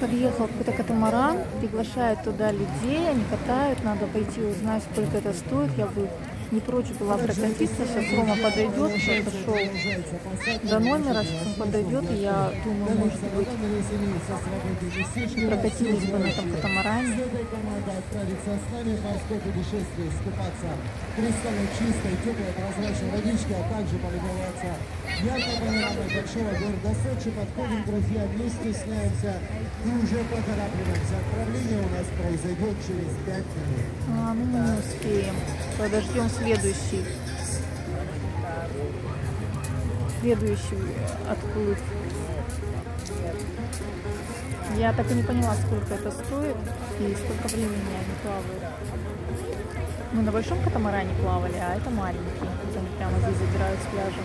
Подъехал какой-то катамаран, приглашают туда людей, они катают, надо пойти узнать, сколько это стоит. Я бы не прочь была прокатиться, сейчас Рома подойдет, кто шел до номера, сейчас он подойдет, и я думаю, может быть, прокатились бы на этом катамаране. отправиться с нами в морское путешествие, искупаться кристально чистой, теплой, прозрачной водичке, а также полюбоваться яркой панорамой большого города Сочи. Подходим, друзья, не стесняемся и уже поторапливаемся. Отправление у нас произойдет через 5 минут. А, ну мы не успеем. Подождем следующий. Следующий отплыв. Я так и не поняла, сколько это стоит и сколько времени они плавают. Мы на большом катамаране плавали, а это маленький. Вот они прямо здесь забирают с пляжа.